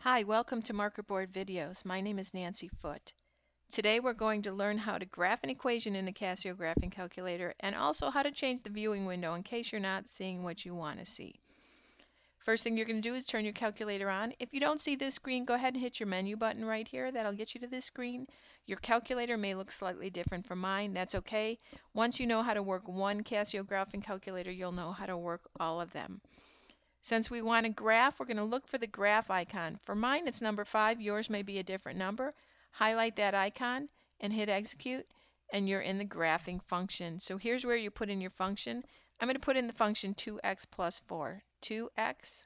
Hi, welcome to MarkerBoard Videos. My name is Nancy Foote. Today we're going to learn how to graph an equation in a Casio graphing calculator and also how to change the viewing window in case you're not seeing what you want to see. First thing you're going to do is turn your calculator on. If you don't see this screen, go ahead and hit your menu button right here. That'll get you to this screen. Your calculator may look slightly different from mine. That's okay. Once you know how to work one Casio graphing calculator, you'll know how to work all of them. Since we want a graph, we're going to look for the graph icon. For mine, it's number 5. Yours may be a different number. Highlight that icon and hit execute, and you're in the graphing function. So here's where you put in your function. I'm going to put in the function 2x plus 4. 2x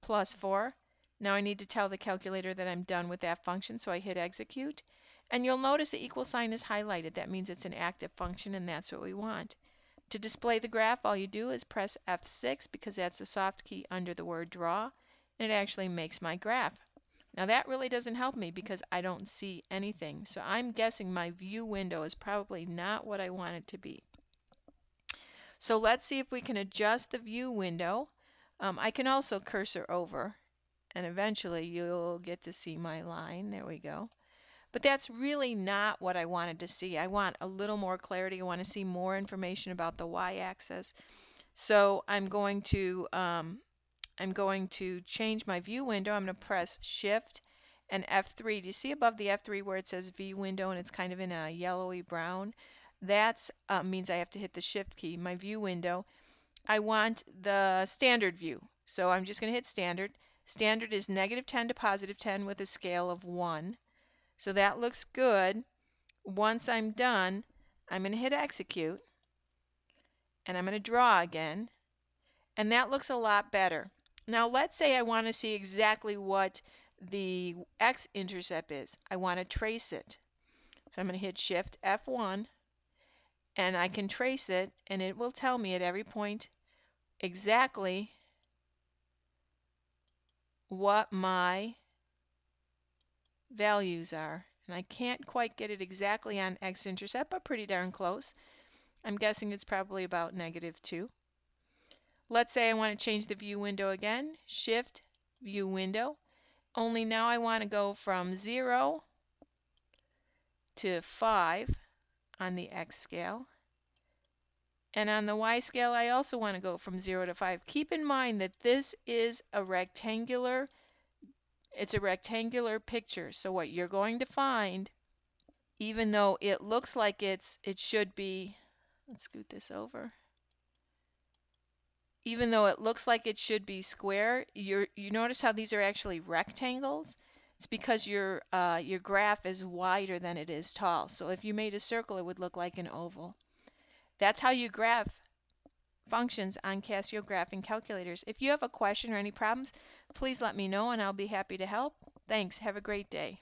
plus 4. Now I need to tell the calculator that I'm done with that function, so I hit execute. And you'll notice the equal sign is highlighted. That means it's an active function, and that's what we want. To display the graph, all you do is press F6 because that's the soft key under the word draw, and it actually makes my graph. Now that really doesn't help me because I don't see anything. So I'm guessing my view window is probably not what I want it to be. So let's see if we can adjust the view window. Um, I can also cursor over and eventually you'll get to see my line. There we go. But that's really not what I wanted to see. I want a little more clarity. I want to see more information about the y-axis. So I'm going to um, I'm going to change my view window. I'm going to press Shift and F3. Do you see above the F3 where it says V window and it's kind of in a yellowy brown? That uh, means I have to hit the Shift key. My view window. I want the standard view. So I'm just going to hit standard. Standard is negative 10 to positive 10 with a scale of 1. So that looks good. Once I'm done, I'm going to hit execute. And I'm going to draw again. And that looks a lot better. Now let's say I want to see exactly what the x-intercept is. I want to trace it. So I'm going to hit Shift F1 and I can trace it and it will tell me at every point exactly what my values are. And I can't quite get it exactly on x-intercept, but pretty darn close. I'm guessing it's probably about negative 2. Let's say I want to change the view window again. Shift, view window. Only now I want to go from 0 to 5 on the x scale. And on the y scale, I also want to go from 0 to 5. Keep in mind that this is a rectangular it's a rectangular picture. So what you're going to find, even though it looks like it's it should be, let's scoot this over. Even though it looks like it should be square, you you notice how these are actually rectangles? It's because your uh, your graph is wider than it is tall. So if you made a circle, it would look like an oval. That's how you graph functions on Casio graphing calculators. If you have a question or any problems, please let me know and I'll be happy to help. Thanks. Have a great day.